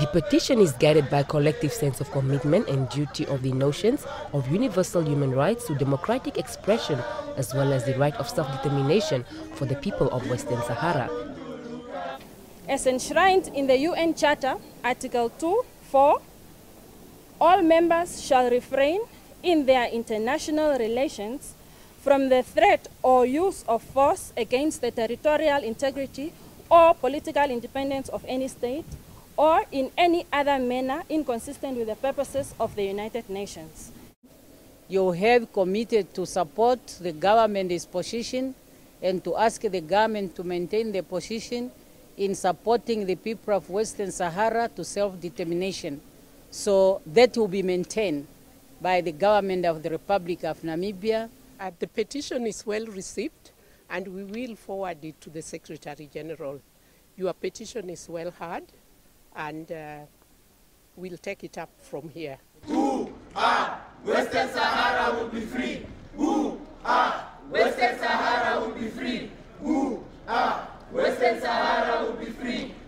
The petition is guided by a collective sense of commitment and duty of the notions of universal human rights to democratic expression as well as the right of self-determination for the people of Western Sahara. As enshrined in the UN Charter, Article 2, 4, all members shall refrain in their international relations from the threat or use of force against the territorial integrity or political independence of any state or in any other manner inconsistent with the purposes of the United Nations. You have committed to support the government's position and to ask the government to maintain the position in supporting the people of Western Sahara to self-determination. So that will be maintained by the government of the Republic of Namibia. Uh, the petition is well received and we will forward it to the Secretary General. Your petition is well heard and uh, we'll take it up from here. Who are Western Sahara will be free? Who are Western Sahara will be free? Who are Western Sahara?